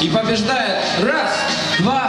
И побеждает. Раз, два,